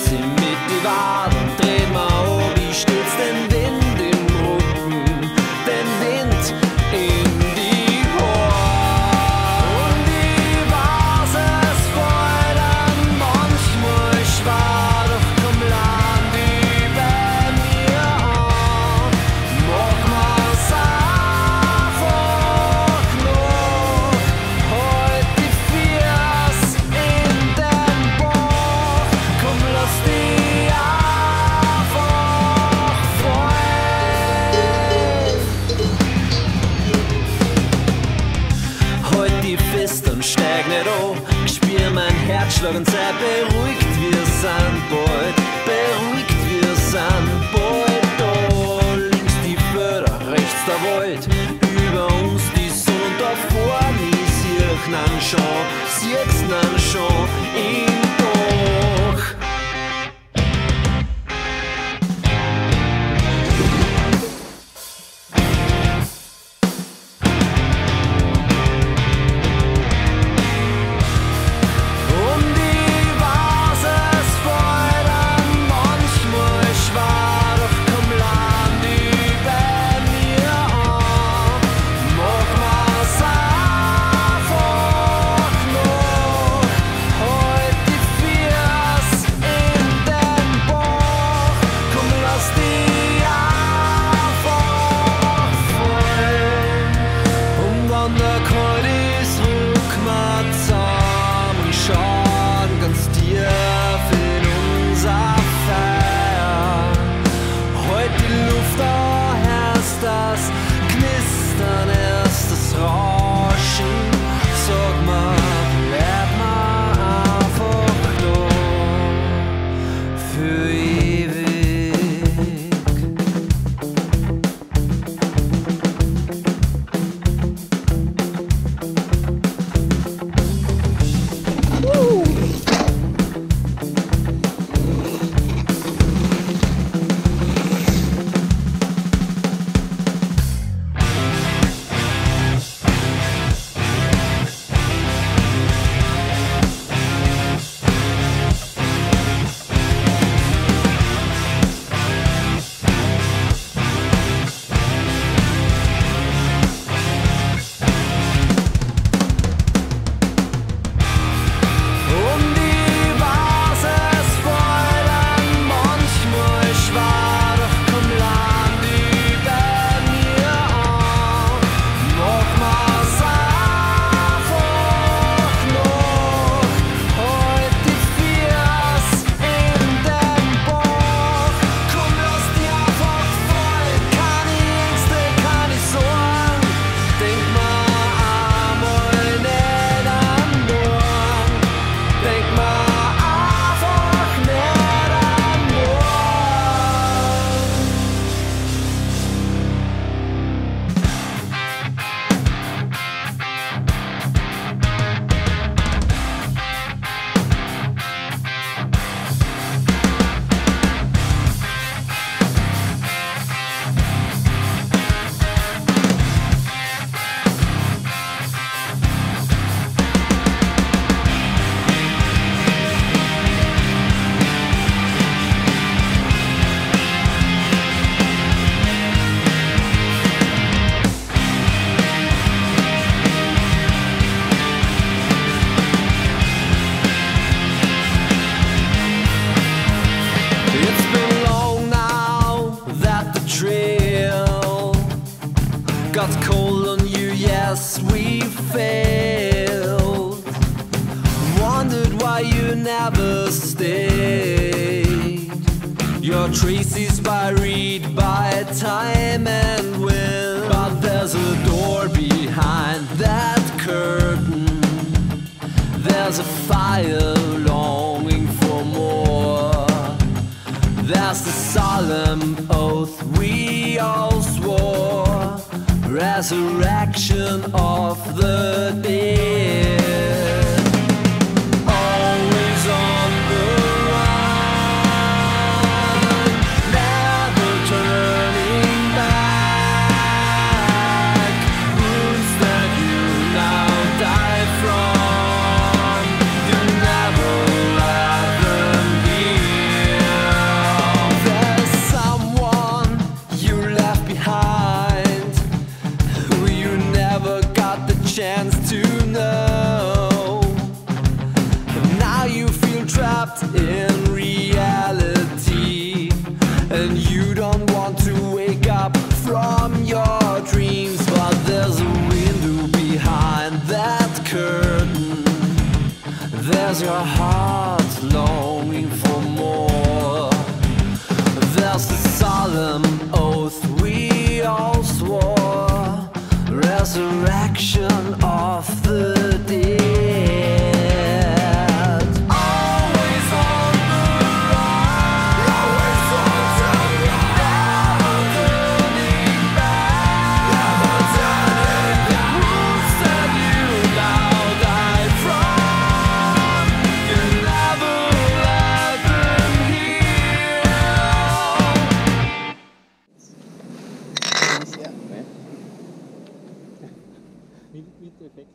Taksim mi divar steig nicht an. Ich spür mein Herzschlag und sei beruhigt, wir sind bald. Beruhigt, wir sind bald da. Links die Förder, rechts der Wald. Über uns die Sonne und da vorne ist Sirchnan schon. Sirchnan schon. In Dorf. not call on you, yes, we failed. Wondered why you never stayed. Your trace is buried by time and wind. But there's a door behind that curtain. There's a fire longing for more. That's the solemn oath we all swore resurrection of the dead. Chance to. Now you feel trapped in reality, and you don't want to wake up from your dreams. But there's a window behind that curtain. There's your heart longing for more. There's the solemn Resurrection of the windböe-Effekt